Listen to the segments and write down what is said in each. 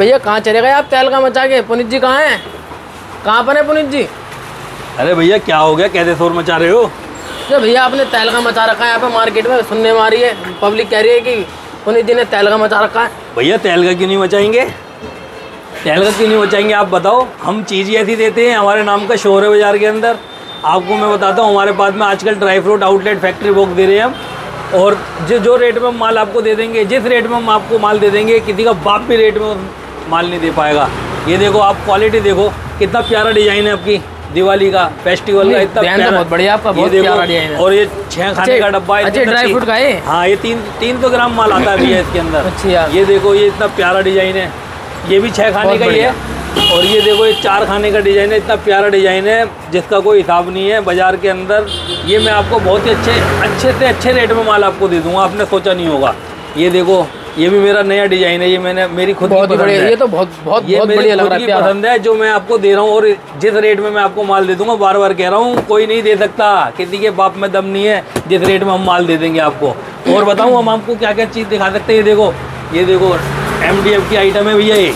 भैया कहाँ चले गए आप? तेल का मचा के। पुनित जी कहाँ हैं? कहाँ पर है पुनित जी? अरे भैया क्या हो गया? कैसे शोर मचा रहे हो? तो भैया आपने तेल का मचा रखा है यहाँ पे मार्केट में सुनने में आ रही है। पब्लिक कह रही है कि पुनित जी ने तेल का मचा रखा है। भैया तेल का क्यों नहीं मचाएँगे? तेल का क्यों नहीं मचाएँगे? आप बताओ हम चीज़ ऐसी देते हैं हमारे नाम का शोर है बाज़ार के अंदर। आपको मैं बताता हूँ हमारे पास में आजकल dry fruit outlet factory book दे रहे हैं हम। और जो जो रेट में हम माल आपको दे देंगे जिस रेट में हम आपको माल दे देंगे किसी का बाप भी रेट में माल नहीं दे पाएगा। ये देखो आप क्वालिटी देखो कितना प्यारा डिज़ाइन है आपकी। दिवाली का फेस्टिवल का इतना तो प्यारा बहुत बढ़िया आपका, ये बहुत देखो, प्यारा डिज़ाइन है। और ये छह खाने का डब्बा है, अच्छे ड्राई फ्रूट का है? हाँ ये तीन तीन सौ ग्राम माल आता भी है इसके अंदर। अच्छा। ये देखो ये इतना प्यारा डिज़ाइन है। ये भी छः खाने का ही है। और ये देखो ये चार खाने का डिज़ाइन है इतना प्यारा डिज़ाइन है जिसका कोई हिसाब नहीं है बाज़ार के अंदर। ये मैं आपको बहुत ही अच्छे अच्छे से अच्छे रेट में माल आपको दे दूँगा आपने सोचा नहीं होगा। ये देखो ये भी मेरा नया डिज़ाइन है ये मैंने मेरी खुद की बहुत पसंद है। ये तो बहुत बहुत ये बहुत बढ़िया लग रहा है पसंद है जो मैं आपको दे रहा हूँ और जिस रेट में मैं आपको माल दे दूँगा बार बार कह रहा हूँ कोई नहीं दे सकता। किसी के बाप में दम नहीं है जिस रेट में हम माल दे देंगे आपको। और बताऊँ हम आपको क्या क्या चीज़ दिखा सकते हैं ये देखो ये देखो एमडीएफ की आइटम है भैया ये।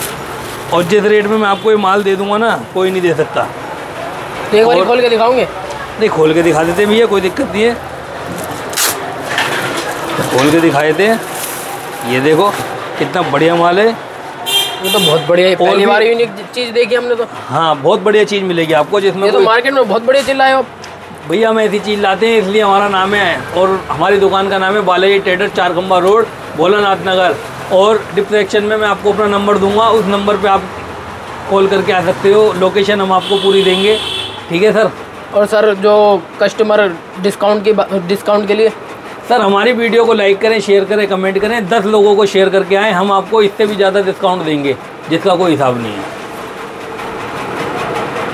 और जिस रेट में मैं आपको ये माल दे दूँगा ना कोई नहीं दे सकता। तो एक बार खोल के दिखाओगे नहीं खोल के दिखा देते भैया कोई दिक्कत नहीं है। खोल के दिखा देते हैं। ये देखो कितना बढ़िया माल है। ये तो बहुत बढ़िया है पहली बार यूनिक चीज़ देखी हमने तो। हाँ बहुत बढ़िया चीज़ मिलेगी आपको जिसमें ये तो मार्केट में बहुत बढ़िया चिल्ला है आप। भैया हम ऐसी चीज़ लाते हैं इसलिए हमारा नाम है और हमारी दुकान का नाम है बालाजी ट्रेडर चार खम्बा रोड भोलानाथ नगर। और डिप्रेक्शन में मैं आपको अपना नंबर दूँगा उस नंबर पे आप कॉल करके आ सकते हो लोकेशन हम आपको पूरी देंगे। ठीक है सर? और सर जो कस्टमर डिस्काउंट की डिस्काउंट के लिए सर, हमारी वीडियो को लाइक करें शेयर करें कमेंट करें, दस लोगों को शेयर करके आएँ, हम आपको इससे भी ज़्यादा डिस्काउंट देंगे, जिसका कोई हिसाब नहीं है।